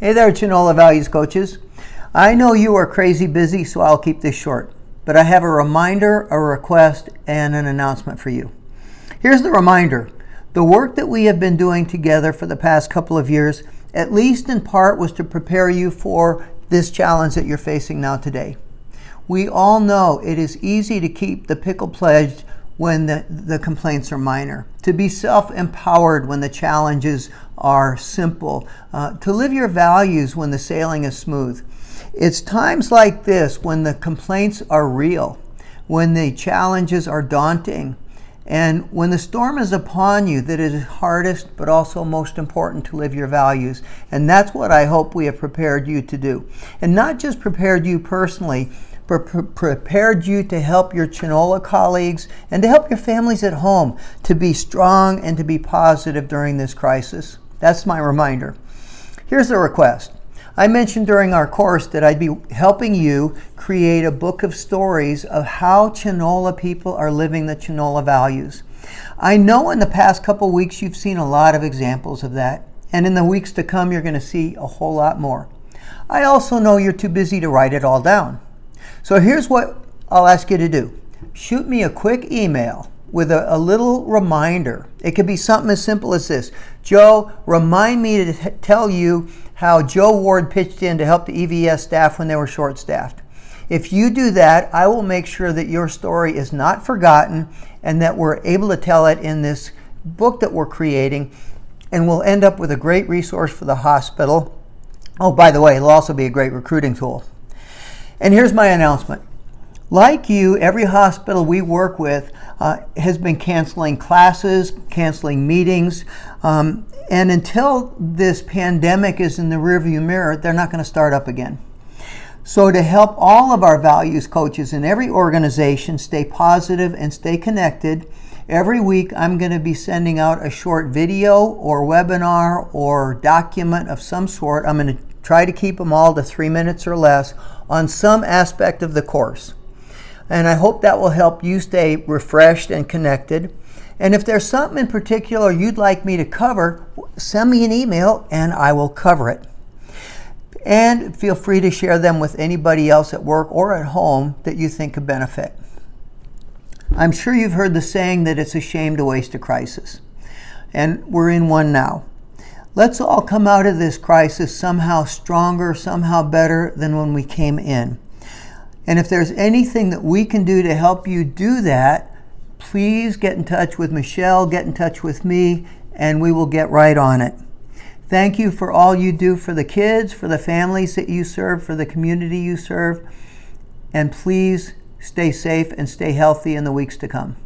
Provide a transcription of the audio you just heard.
Hey there, CHNOLA Values Coaches. I know you are crazy busy, so I'll keep this short. But I have a reminder, a request, and an announcement for you. Here's the reminder the work that we have been doing together for the past couple of years, at least in part, was to prepare you for this challenge that you're facing now today. We all know it is easy to keep the pickle pledged when the, the complaints are minor, to be self empowered when the challenges are simple, uh, to live your values when the sailing is smooth. It's times like this when the complaints are real, when the challenges are daunting, and when the storm is upon you that it is hardest but also most important to live your values. And that's what I hope we have prepared you to do. And not just prepared you personally, pre- prepared you to help your CHNOLA colleagues and to help your families at home to be strong and to be positive during this crisis. That's my reminder. Here's the request. I mentioned during our course that I'd be helping you create a book of stories of how CHNOLA people are living the CHNOLA values. I know in the past couple weeks you've seen a lot of examples of that, and in the weeks to come you're going to see a whole lot more. I also know you're too busy to write it all down. So here's what I'll ask you to do shoot me a quick email with a, a, little reminder. It could be something as simple as this Joe, remind me to tell you how Joe Ward pitched in to help the EVS staff when they were short staffed. If you do that, I will make sure that your story is not forgotten and that we're able to tell it in this book that we're creating. And we'll end up with a great resource for the hospital. Oh, by the way, it'll also be a great recruiting tool. And here's my announcement. Like you, every hospital we work with uh, has been canceling classes, canceling meetings, um, and until this pandemic is in the rearview mirror, they're not going to start up again. So, to help all of our values coaches in every organization stay positive and stay connected, every week I'm going to be sending out a short video or webinar or document of some sort. I'm going to try to keep them all to three minutes or less on some aspect of the course. And I hope that will help you stay refreshed and connected. And if there's something in particular you'd like me to cover, send me an email and I will cover it. And feel free to share them with anybody else at work or at home that you think could benefit. I'm sure you've heard the saying that it's a shame to waste a crisis. And we're in one now. Let's all come out of this crisis somehow stronger, somehow better than when we came in. And if there's anything that we can do to help you do that, please get in touch with Michelle, get in touch with me, and we will get right on it. Thank you for all you do for the kids, for the families that you serve, for the community you serve. And please stay safe and stay healthy in the weeks to come.